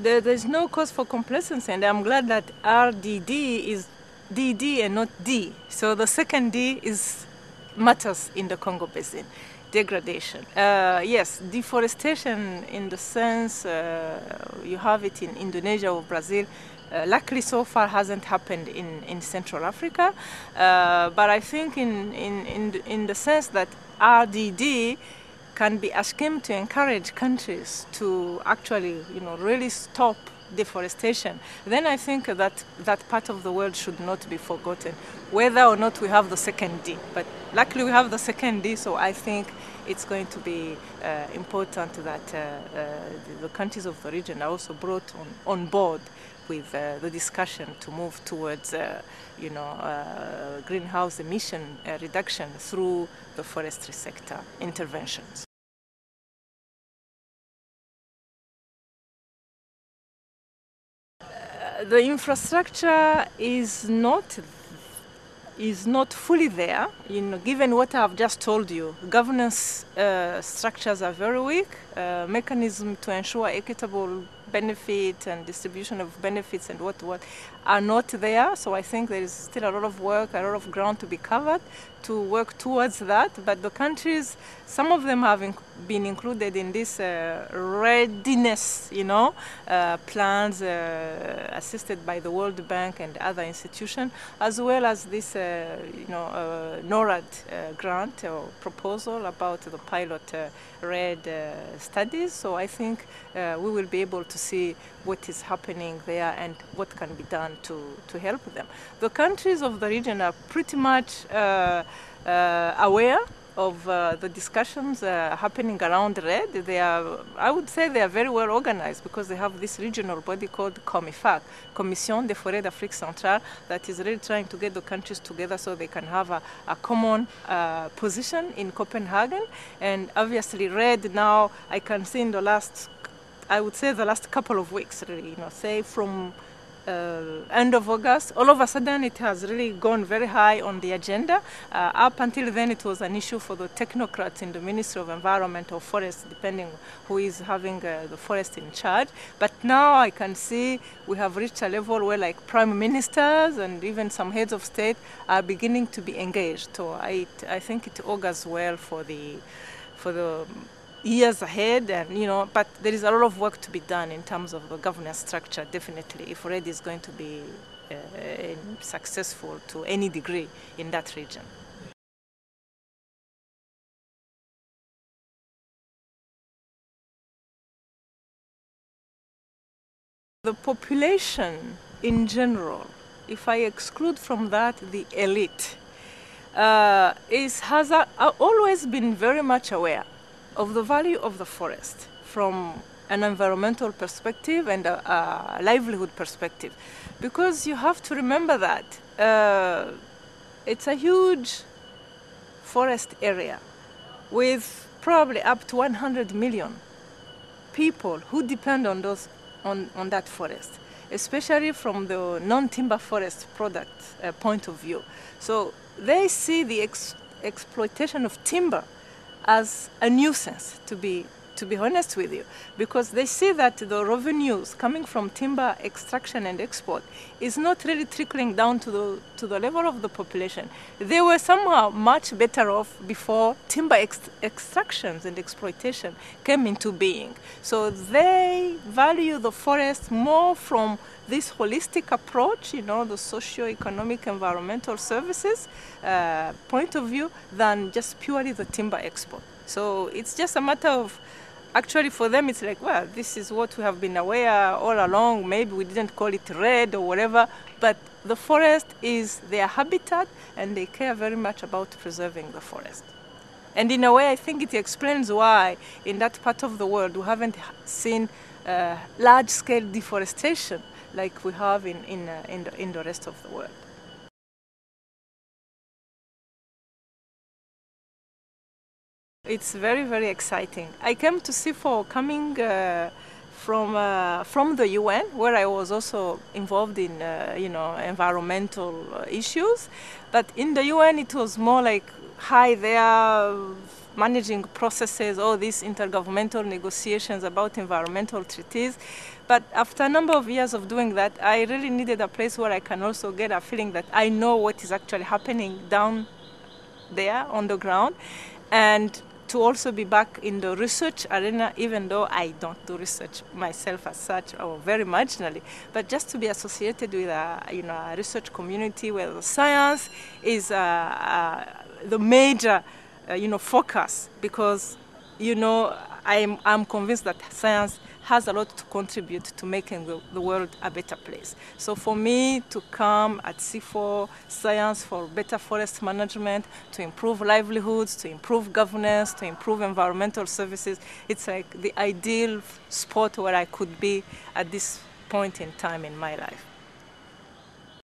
there, there's no cause for complacency, and I'm glad that REDD is DD and not D. So the second D is matters in the Congo Basin. Degradation. Uh, yes, deforestation in the sense uh, you have it in Indonesia or Brazil. Uh, luckily, so far hasn't happened in, in Central Africa, uh, but I think in, in, in, in the sense that REDD can be a scheme to encourage countries to actually, you know, really stop deforestation, then I think that that part of the world should not be forgotten, whether or not we have the second D. But luckily we have the second D, so I think it's going to be uh, important that uh, uh, the countries of the region are also brought on, on board with uh, the discussion to move towards, uh, you know, uh, greenhouse emission reduction through the forestry sector interventions. The infrastructure is not is not fully there. You know, given what I've just told you, governance uh, structures are very weak. Uh, mechanism to ensure equitable benefit and distribution of benefits and what what are not there. So I think there is still a lot of work, a lot of ground to be covered to work towards that. But the countries, some of them have been included in this uh, readiness, you know, uh, plans uh, assisted by the World Bank and other institutions, as well as this, uh, you know, uh, NORAD uh, grant or proposal about the pilot REDD studies. So I think we will be able to see what is happening there and what can be done to, to help them. The countries of the region are pretty much aware of uh, the discussions uh, happening around REDD. They are, I would say they are very well organized because they have this regional body called COMIFAC, Commission de Forêt d'Afrique Centrale, that is really trying to get the countries together so they can have a, a common uh, position in Copenhagen. And obviously REDD now, I can see in the last, I would say the last couple of weeks really, you know, say from uh, end of August, all of a sudden it has really gone very high on the agenda. Uh, up until then, it was an issue for the technocrats in the Ministry of Environment or Forest, depending who is having uh, the forest in charge. But now I can see we have reached a level where, like prime ministers and even some heads of state are beginning to be engaged. So I, I think it augurs well for the for the years ahead and you know but there is a lot of work to be done in terms of the governance structure definitely if REDD is going to be uh, successful to any degree in that region. The population in general, if I exclude from that the elite, uh, is, has a, always been very much aware of the value of the forest from an environmental perspective and a, a livelihood perspective. Because you have to remember that uh, it's a huge forest area with probably up to 100 million people who depend on, those, on, on that forest, especially from the non-timber forest product uh, point of view. So they see the ex exploitation of timber as a nuisance, to be, to be honest with you, because they see that the revenues coming from timber extraction and export is not really trickling down to the, to the level of the population. They were somehow much better off before timber ex extractions and exploitation came into being. So they value the forest more from this holistic approach, you know, the socio-economic environmental services uh, point of view than just purely the timber export. So it's just a matter of, actually for them it's like, well, this is what we have been aware all along, maybe we didn't call it REDD or whatever, but the forest is their habitat and they care very much about preserving the forest. And in a way, I think it explains why in that part of the world we haven't seen uh, large-scale deforestation like we have in, in, uh, in, the, in the rest of the world. It's very, very exciting. I came to CIFOR coming uh, from, uh, from the UN, where I was also involved in, uh, you know, environmental uh, issues. But in the UN, it was more like, hi there, managing processes, all these intergovernmental negotiations about environmental treaties. But after a number of years of doing that, I really needed a place where I can also get a feeling that I know what is actually happening down there on the ground. And to also be back in the research arena, even though I don't do research myself as such, or very marginally, but just to be associated with a, you know, a research community where science is uh, uh, the major uh, you know, focus because, you know, I'm, I'm convinced that science has a lot to contribute to making the, world a better place. So for me to come at CIFOR Science for better forest management, to improve livelihoods, to improve governance, to improve environmental services, it's like the ideal spot where I could be at this point in time in my life.